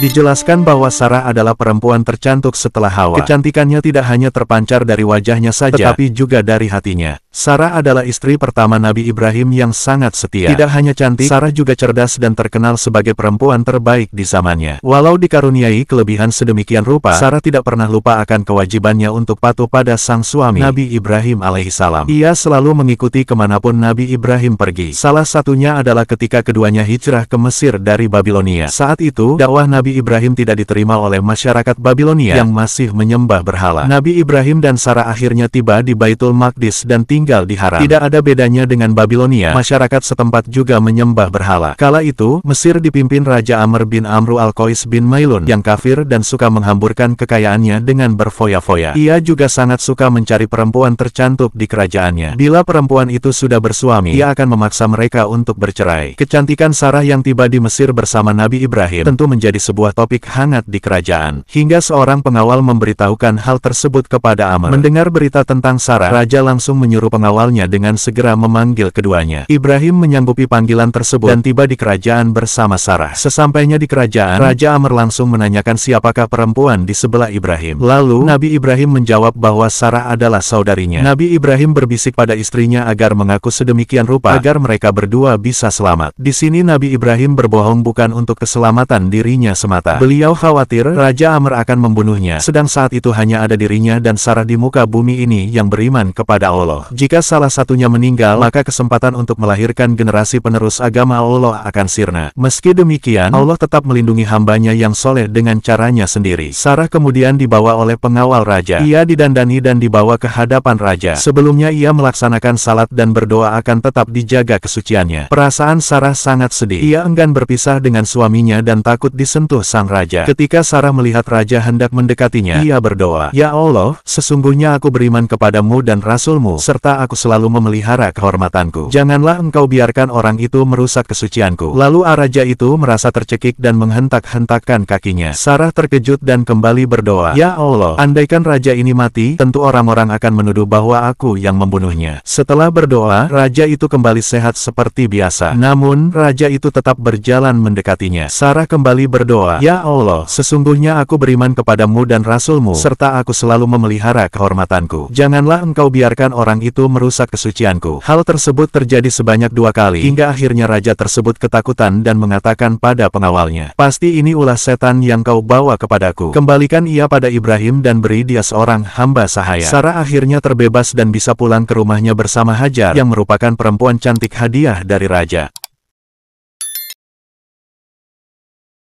Dijelaskan bahwa Sarah adalah perempuan tercantik setelah Hawa. Kecantikannya tidak hanya terpancar dari wajahnya saja, tetapi juga dari hatinya. Sarah adalah istri pertama Nabi Ibrahim yang sangat setia. Tidak hanya cantik, Sarah juga cerdas dan terkenal sebagai perempuan terbaik di zamannya. Walau dikaruniai kelebihan sedemikian rupa, Sarah tidak pernah lupa akan kewajibannya untuk patuh pada sang suami, Nabi Ibrahim alaihissalam. Ia selalu mengikuti ke mana pun Nabi Ibrahim pergi. Salah satunya adalah ketika keduanya hijrah ke Mesir dari Babilonia. Saat itu, dakwah Nabi Ibrahim tidak diterima oleh masyarakat Babilonia yang masih menyembah berhala. Nabi Ibrahim dan Sarah akhirnya tiba di Baitul Maqdis dan tinggal tinggal di Haram. Tidak ada bedanya dengan Babilonia, masyarakat setempat juga menyembah berhala. Kala itu, Mesir dipimpin Raja Amr bin Amru al-Qais bin Mailun, yang kafir dan suka menghamburkan kekayaannya dengan berfoya-foya. Ia juga sangat suka mencari perempuan tercantik di kerajaannya. Bila perempuan itu sudah bersuami, ia akan memaksa mereka untuk bercerai. Kecantikan Sarah yang tiba di Mesir bersama Nabi Ibrahim tentu menjadi sebuah topik hangat di kerajaan. Hingga seorang pengawal memberitahukan hal tersebut kepada Amr. Mendengar berita tentang Sarah, Raja langsung menyuruh pengawalnya dengan segera memanggil keduanya. Ibrahim menyanggupi panggilan tersebut dan tiba di kerajaan bersama Sarah. Sesampainya di kerajaan, Raja Amr langsung menanyakan siapakah perempuan di sebelah Ibrahim. Lalu, Nabi Ibrahim menjawab bahwa Sarah adalah saudarinya. Nabi Ibrahim berbisik pada istrinya agar mengaku sedemikian rupa agar mereka berdua bisa selamat. Di sini Nabi Ibrahim berbohong bukan untuk keselamatan dirinya semata. Beliau khawatir Raja Amr akan membunuhnya, sedang saat itu hanya ada dirinya dan Sarah di muka bumi ini yang beriman kepada Allah. Jika salah satunya meninggal, maka kesempatan untuk melahirkan generasi penerus agama Allah akan sirna. Meski demikian, Allah tetap melindungi hambanya yang soleh dengan caranya sendiri. Sarah kemudian dibawa oleh pengawal raja. Ia didandani dan dibawa ke hadapan raja. Sebelumnya ia melaksanakan salat dan berdoa akan tetap dijaga kesuciannya. Perasaan Sarah sangat sedih. Ia enggan berpisah dengan suaminya dan takut disentuh sang raja. Ketika Sarah melihat raja hendak mendekatinya, ia berdoa, Ya Allah, sesungguhnya aku beriman kepadamu dan Rasulmu, serta aku selalu memelihara kehormatanku. Janganlah engkau biarkan orang itu merusak kesucianku. Lalu Araja itu merasa tercekik dan menghentak-hentakkan kakinya. Sarah terkejut dan kembali berdoa, Ya Allah, andaikan raja ini mati, tentu orang-orang akan menuduh bahwa aku yang membunuhnya. Setelah berdoa, raja itu kembali sehat seperti biasa. Namun, raja itu tetap berjalan mendekatinya. Sarah kembali berdoa, Ya Allah, sesungguhnya aku beriman kepadamu dan Rasulmu, serta aku selalu memelihara kehormatanku. Janganlah engkau biarkan orang itu merusak kesucianku. Hal tersebut terjadi sebanyak dua kali, hingga akhirnya raja tersebut ketakutan dan mengatakan pada pengawalnya, Pasti ini ulah setan yang kau bawa kepadaku. Kembalikan ia pada Ibrahim dan beri dia seorang hamba sahaya. Sarah akhirnya terbebas dan bisa pulang ke rumahnya bersama Hajar, yang merupakan perempuan cantik hadiah dari raja.